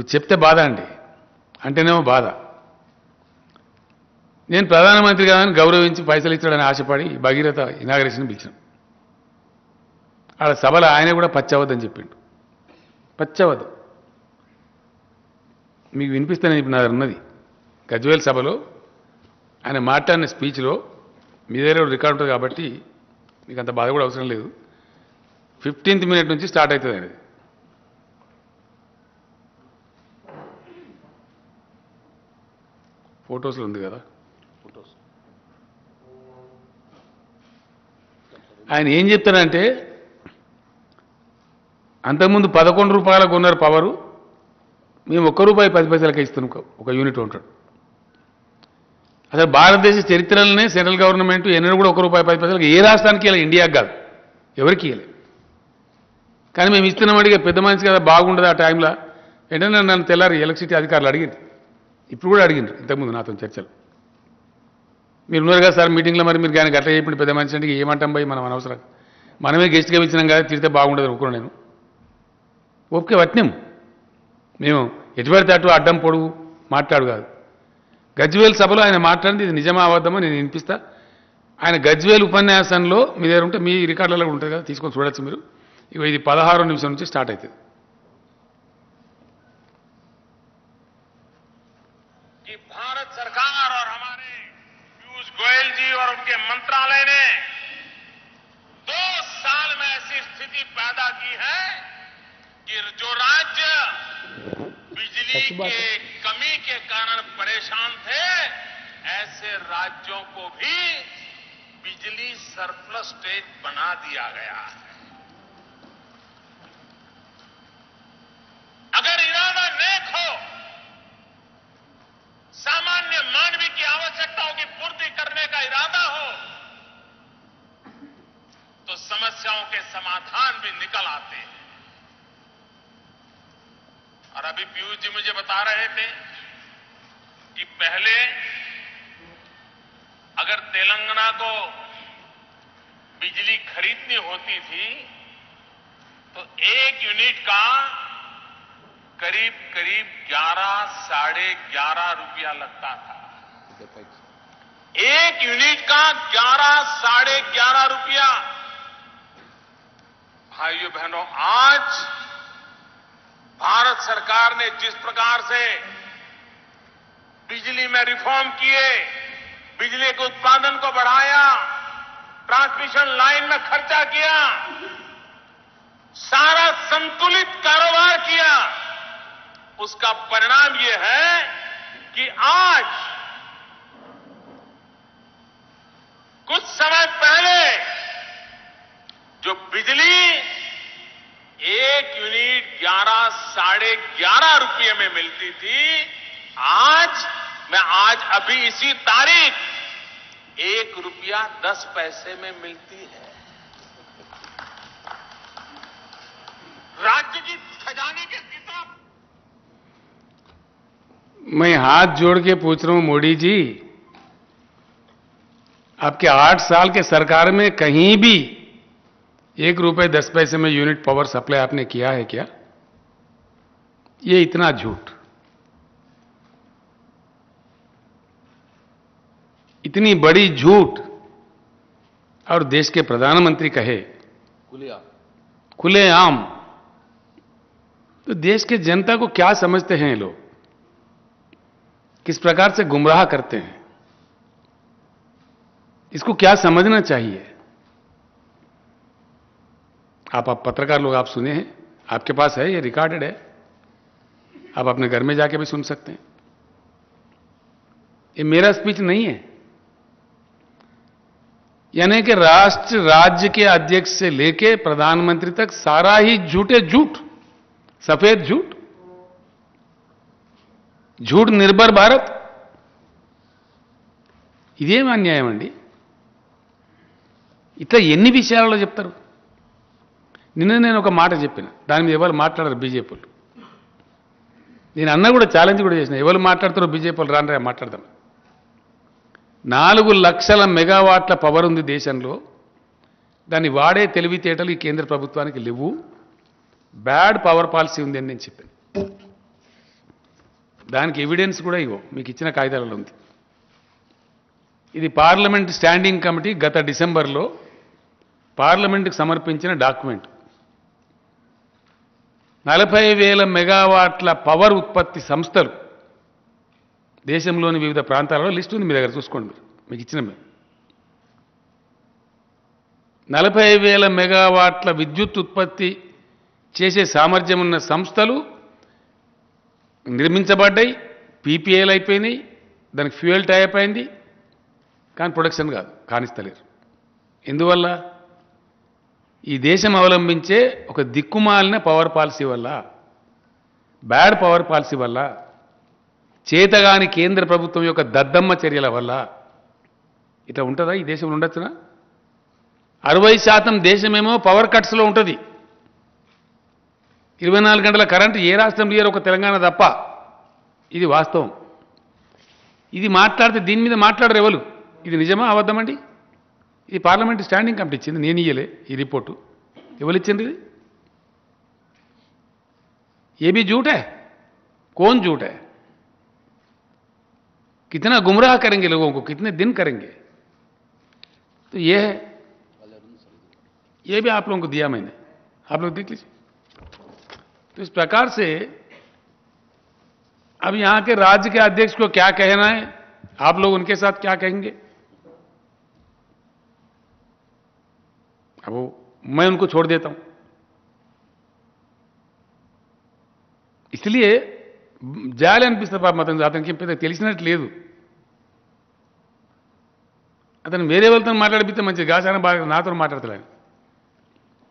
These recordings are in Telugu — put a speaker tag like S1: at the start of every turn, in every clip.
S1: ఇప్పుడు చెప్తే బాధ అండి. అంటేనేమో బాధ. నేను ప్రధానమంత్రి కాదని గౌరవించి పైసలు ఇచ్చాడని ఆశపడి భగీరథ ఇనాగరేషన్ పిలిచాను. ఆడ సభలో ఆయన కూడా పచ్చవద్దని చెప్పిండు. పచ్చవద్దు. మీకు వినిపిస్తానని చెప్పి నా ఉన్నది. గజ్వేల్ సభలో ఆయన మాట్లాడిన స్పీచ్లో మీ దగ్గర కూడా రికార్డు ఉంటుంది కాబట్టి మీకు అంత బాధ కూడా అవసరం లేదు. ఫిఫ్టీన్త్ మినిట్ నుంచి స్టార్ట్ అవుతుంది అనేది ఫొటోస్లో ఉంది కదా. ఆయన ఏం చెప్తాడంటే అంతకుముందు పదకొండు రూపాయలకు ఉన్నారు పవరు మేము ఒక్క రూపాయి పది పైసలకి ఇస్తున్నాం ఒక- యూనిట్ ఉంటాడు అసలు భారతదేశ చరిత్రలోనే సెంట్రల్ గవర్నమెంట్ ఎన్నడూ కూడా ఒక రూపాయి పది పైసలకి ఏ రాష్ట్రానికి ఇవ్వలే ఇండియాకి కాదు. ఎవరికి ఇవ్వలే కానీ మేము ఇస్తున్నాం అడిగే పెద్ద మనిషి కదా బాగుండదు ఆ టైంలో. వెంటనే నన్ను తెల్లారి ఎలక్ట్రిసిటీ అధికారులు అడిగింది. ఇప్పుడు కూడా అడిగిండ్రు ఇంతకుముందు నాతో చర్చలు. మీరు ఉన్నారు కదా సార్ మీటింగ్లో మరి మీరు కానీ గట్ల చెప్పిన పెద్ద మనిషి అంటే ఏమంటాం పోయి మనం అనవసరం. మనమే గెస్ట్గా ఇచ్చినాం కదా తిరిగితే బాగుండదు అనుకున్నాను నేను. ఓకే వట్నం మేము ఎటు పడితే అటు అడ్డం పొడుగు మాట్లాడు కాదు. గజ్వేల్ సభలో ఆయన మాట్లాడింది ఇది నిజమా అవద్దమో నేను వినిపిస్తా. ఆయన గజ్వేల్ ఉపన్యాసంలో మీ దగ్గర ఉంటే మీ రికార్డులలో ఉంటుంది కదా తీసుకొని చూడొచ్చు మీరు. ఇక ఇది పదహారో నిమిషం నుంచి స్టార్ట్ అవుతుంది.
S2: कि भारत सरकार और हमारे पीयूष गोयल जी और उनके मंत्रालय ने दो साल में ऐसी स्थिति पैदा की है कि जो राज्य बिजली के कमी के कारण परेशान थे ऐसे राज्यों को भी बिजली सरप्लस स्टेट बना दिया गया है अगर इरादा नेक हो सामान्य मानवीय की आवश्यकताओं की पूर्ति करने का इरादा हो तो समस्याओं के भी निकल आते हैं। और अभी पीयूष जी मुझे बता रहे थे कि पहले अगर तेलंगाना को बिजली खरीदनी होती थी तो एक यूनिट का करीब करीब 11 साढ़े ग्यारह रुपया लगता था। एक यूनिट का 11 साढ़े ग्यारह रुपया। भाइयों बहनों, आज भारत सरकार ने जिस प्रकार से बिजली में रिफॉर्म किए, बिजली के उत्पादन को बढ़ाया, ट्रांसमिशन लाइन में खर्चा किया, सारा संतुलित कारोबार किया, उसका परिणाम यह है कि आज कुछ समय पहले जो बिजली एक यूनिट ग्यारह, साढ़े ग्यारह रुपये में मिलती थी। आज, मैं आज अभी इसी तारीख, एक रुपया दस पैसे में मिलती है। राज्य की खजाने के किताब
S1: मैं हाथ जोड़ के पूछ रहा हूँ, मोदी जी, आपके आठ साल के सरकार में कहीं भी एक रुपए दस पैसे में यूनिट पावर सप्लाई आपने किया है क्या? ये इतना झूठ। इतनी बड़ी झूठ। और देश के प्रधानमंत्री कहे खुलेआम। तो देश के जनता को क्या समझते हैं ये लोग? किस प्रकार से गुमराह करते हैं? इसको क्या समझना चाहिए? आप आप पत्रकार लोग आप सुने हैं आपके पास है ये रिकॉर्डेड है आप अपने घर में जाके भी सुन सकते हैं ये मेरा स्पीच नहीं है यानी कि राष्ट्र राज्य के अध्यक्ष से लेके प्रधानमंत्री तक सारा ही झूठे झूठ सफेद झूठ झूठ निर्भर భారత్ ఇదేం అన్యాయం అండి ఇట్లా ఎన్ని విషయాలలో చెప్తారు నిన్న నేను ఒక మాట చెప్పిన. దాని మీద ఎవరు మాట్లాడరు బీజేపీలు. నేను అన్న కూడా ఛాలెంజ్ కూడా చేసిన. ఎవరు మాట్లాడతారో బీజేపీలు రానరా మాట్లాడదాం. నాలుగు లక్షల మెగావాట్ల పవర్ ఉంది దేశంలో. దాన్ని వాడే తెలివితేటలు ఈ కేంద్ర ప్రభుత్వానికి లేవు. బ్యాడ్ పవర్ పాలసీ ఉంది అని నేను చెప్పాను. దానికి ఎవిడెన్స్ కూడా ఇవ్వ. మీకు ఇచ్చిన కాగితాలలో ఉంది. ఇది పార్లమెంట్ స్టాండింగ్ కమిటీ గత డిసెంబర్లో పార్లమెంట్కి సమర్పించిన డాక్యుమెంట్ నలభై వేల మెగావాట్ల పవర్ ఉత్పత్తి సంస్థలు దేశంలోని వివిధ ప్రాంతాలలో లిస్ట్ ఉంది మీ దగ్గర చూసుకోండి మీరు. మీకు ఇచ్చిన మేము. నలభై వేల మెగావాట్ల విద్యుత్ ఉత్పత్తి చేసే సామర్థ్యం ఉన్న సంస్థలు నిర్మించబడ్డాయి పీపీఏలు అయిపోయినాయి దానికి ఫ్యూయల్ టైప్ అయింది కానీ ప్రొడక్షన్ కాదు కానిస్తలేరు. ఎందువల్ల? ఈ దేశం అవలంబించే ఒక దిక్కుమాలిన పవర్ పాలసీ వల్ల బ్యాడ్ పవర్ పాలసీ వల్ల చేతగాని కేంద్ర ప్రభుత్వం యొక్క దద్దమ్మ చర్యల వల్ల ఇట్లా ఉంటుందా? ఈ దేశంలో ఉండొచ్చునా? అరవై శాతం దేశమేమో పవర్ కట్స్లో ఉంటుంది. ఇరవై నాలుగు గంటల కరెంటు ఏ రాష్ట్రం లేరు ఒక తెలంగాణ తప్ప. ఇది వాస్తవం. ఇది మాట్లాడితే దీని మీద మాట్లాడరు ఎవరు? ఇది నిజమా? అబద్ధమండి ఇది పార్లమెంట్ స్టాండింగ్ కమిటీ ఇచ్చింది నేను ఇయ్యలే ఈ రిపోర్టు ఎవరు ఇచ్చింది ఇది ये भी झूठ है कौन झूठ है कितना गुमराह करेंगे लोगों को कितने दिन करेंगे तो ये है ये भी आप लोगों को दिया मैंने आप लोग देख लीजिए तो इस प्रकार से अब यहां के राज्य के अध्यक्ष को क्या कहना है आप लोग उनके साथ क्या कहेंगे अब वो मैं उनको छोड़ देता हूं इसलिए జాలి అనిపిస్తుంది పాపం అతను అతనికి పెద్ద తెలిసినట్టు లేదు అతను వేరే వాళ్ళతో మాట్లాడిపిస్తే మంచిది గాసాన బాగా నాతో మాట్లాడతాడు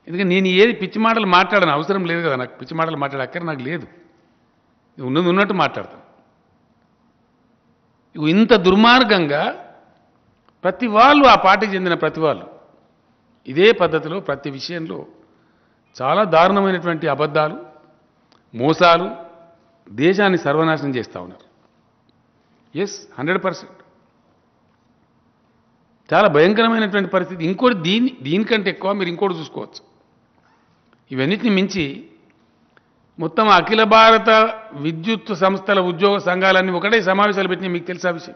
S1: ఎందుకంటే నేను ఏది పిచ్చి మాటలు మాట్లాడను అవసరం లేదు కదా నాకు పిచ్చి మాటలు మాట్లాడే అక్కర నాకు లేదు ఉన్నది ఉన్నట్టు మాట్లాడతాను ఇగో ఇంత దుర్మార్గంగా ప్రతి వాళ్ళు ఆ పార్టీకి చెందిన ప్రతి వాళ్ళు ఇదే పద్ధతిలో ప్రతి విషయంలో చాలా దారుణమైనటువంటి అబద్ధాలు మోసాలు దేశాన్ని సర్వనాశనం చేస్తూ ఉన్నారు. ఎస్ హండ్రెడ్ పర్సెంట్ చాలా భయంకరమైనటువంటి పరిస్థితి. ఇంకోటి దీని దీనికంటే ఎక్కువ మీరు ఇంకోటి చూసుకోవచ్చు. ఇవన్నిటిని మించి మొత్తం అఖిల భారత విద్యుత్ సంస్థల ఉద్యోగ సంఘాలన్నీ ఒకటే సమావేశాలు పెట్టినాయి. మీకు తెలుసా విషయం?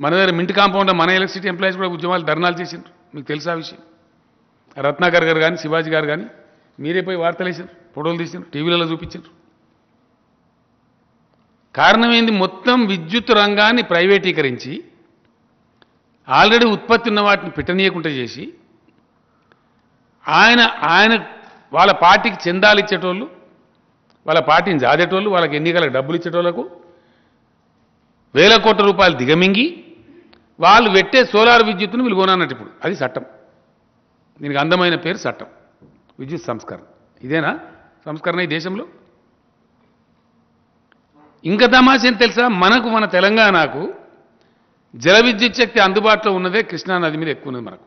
S1: మన దగ్గర మింట్ కాంపౌండ్లో మన ఎలక్ట్రిసిటీ ఎంప్లాయీస్ కూడా ఉద్యమాలు ధర్నాలు చేసిండ్రు. మీకు తెలుసా విషయం? రత్నాకర్ గారు కానీ శివాజీ గారు కానీ మీరే పోయి వార్తలు వేసారు ఫోటోలు తీసారు టీవీలలో చూపించారు కారణం ఏంది? మొత్తం విద్యుత్ రంగాన్ని ప్రైవేటీకరించి ఆల్రెడీ ఉత్పత్తి ఉన్న వాటిని పెట్టనీయకుండా చేసి ఆయన ఆయన వాళ్ళ పార్టీకి చందాలు ఇచ్చేటోళ్ళు వాళ్ళ పార్టీని జాదేటోళ్ళు వాళ్ళకి ఎన్నికలకు డబ్బులు ఇచ్చేటోళ్ళకు వేల కోట్ల రూపాయలు దిగమింగి వాళ్ళు పెట్టే సోలార్ విద్యుత్తును వీళ్ళు కొనన్నట్టు ఇప్పుడు. అది చట్టం. దీనికి అందమైన పేరు చట్టం. విద్యుత్ సంస్కరణ. ఇదేనా? సంస్కరణ ఈ దేశంలో? ఇంకా తమాష ఏం తెలుసా? మనకు మన తెలంగాణకు జల విద్యుత్ శక్తి అందుబాటులో ఉన్నదే కృష్ణా నది మీద ఎక్కువ ఉన్నది మనకు.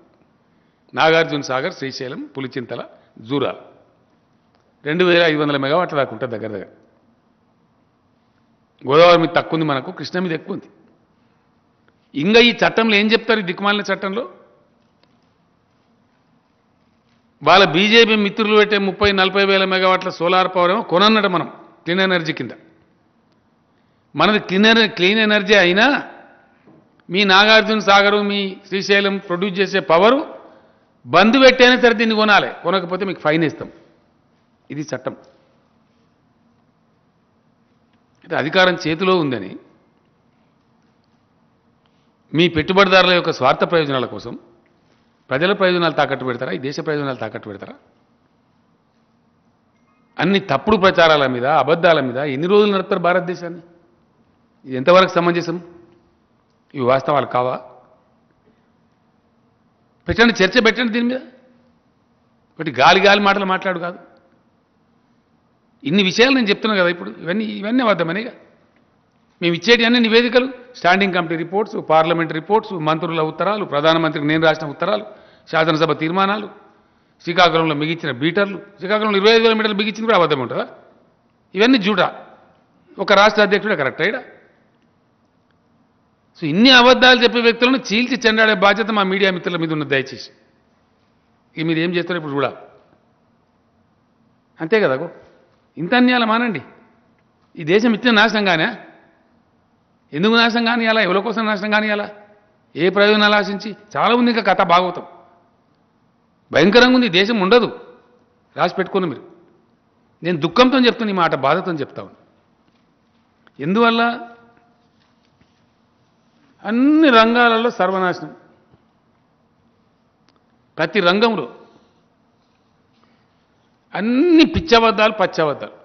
S1: నాగార్జున సాగర్ శ్రీశైలం పులిచింతల జూరాల. రెండు వేల ఐదు వందల మెగావాట్ల దాకా ఉంటుంది దగ్గర దగ్గర. గోదావరి మీద తక్కువ ఉంది మనకు కృష్ణ మీద ఎక్కువ ఉంది. ఇంకా ఈ చట్టంలో ఏం చెప్తారు ఈ దిక్కుమాలిన చట్టంలో? వాళ్ళ బీజేపీ మిత్రులు పెట్టే ముప్పై నలభై వేల మెగావాట్ల సోలార్ పవర్ ఏమో కొనన్నట మనం క్లీన్ ఎనర్జీ కింద. మనది క్లీన్ ఎనర్జీ క్లీన్ ఎనర్జీ అయినా మీ నాగార్జున సాగరు మీ శ్రీశైలం ప్రొడ్యూస్ చేసే పవరు బంద్ పెట్టైనా సరే దీన్ని కొనాలి. కొనకపోతే మీకు ఫైన్ ఇస్తాం ఇది చట్టం. అయితే అధికారం చేతిలో ఉందని మీ పెట్టుబడిదారుల యొక్క స్వార్థ ప్రయోజనాల కోసం ప్రజల ప్రయోజనాలు తాకట్టు పెడతారా? ఈ దేశ ప్రయోజనాలు తాకట్టు పెడతారా? అన్ని తప్పుడు ప్రచారాల మీద అబద్ధాల మీద ఎన్ని రోజులు నడుపుతారు భారతదేశాన్ని? ఇది ఎంతవరకు సమంజసం? ఇవి వాస్తవాలు కావా? పెట్టండి చర్చ పెట్టండి దీని మీద. ఒకటి గాలి గాలి మాటలు మాట్లాడు కాదు. ఇన్ని విషయాలు నేను చెప్తున్నా కదా ఇప్పుడు. ఇవన్నీ ఇవన్నీ అబద్ధమనేగా మేము ఇచ్చేటి అన్ని నివేదికలు standing committee reports parliament reports మంత్రుల ఉత్తరాలు ప్రధానమంత్రికి నేను రాసిన ఉత్తరాలు శాసనసభ తీర్మానాలు శ్రీకాకుళంలో మిగిచ్చిన బీటర్లు శ్రీకాకుళంలో ఇరవై ఐదు వేల మీటర్లు మిగిచ్చింది కూడా అబద్ధం ఉంటుందా? ఇవన్నీ జూటా ఒక రాష్ట్ర అధ్యక్షుడే కరెక్ట్ అయ్యా సో ఇన్ని అబద్ధాలు చెప్పే వ్యక్తులను చీల్చి చెండాడే బాధ్యత మా మీడియా మిత్రుల మీద ఉన్నది దయచేసి. ఇక మీరు ఏం చేస్తారో ఇప్పుడు చూడాలి. అంతే కదా గో ఇంత అన్యాలు మానండి ఈ దేశం ఇచ్చిన నాశనం కానే? ఎందుకు నాశనం కానీ అలా ఎవరి కోసం నాశనం కానీ అలా ఏ ప్రయోజనాలు ఆశించి? చాలా ఉంది ఇంకా కథ భాగవతం. భయంకరంగా ఉంది దేశం ఉండదు. రాసి పెట్టుకుని మీరు. నేను దుఃఖంతో చెప్తున్నా ఈ మాట బాధతో చెప్తా ఎందువల్ల? అన్ని రంగాలలో సర్వనాశనం. ప్రతి రంగంలో అన్ని పిచ్చబద్దాలు పచ్చబద్దాలు